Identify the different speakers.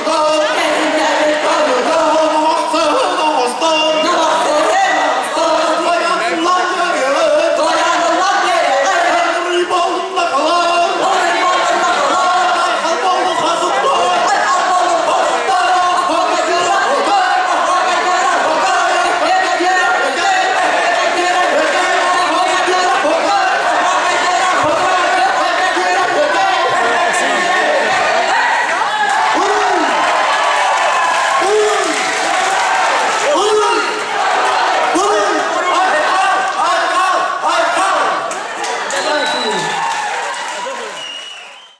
Speaker 1: Bye.